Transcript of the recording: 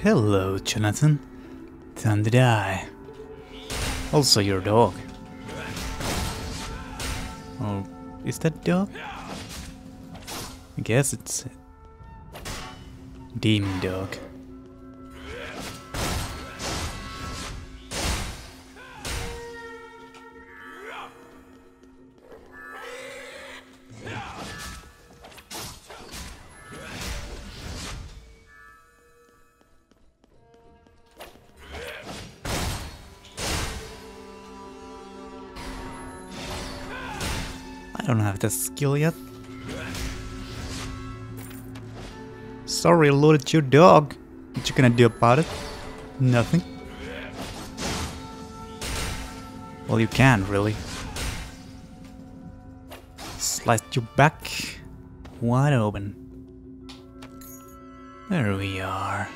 Hello, Jonathan. Time to die. Also your dog. Oh, is that dog? I guess it's demon dog. I don't have that skill yet. Sorry, I loaded your dog. What you gonna do about it? Nothing. Well, you can, really. Slice your back wide open. There we are.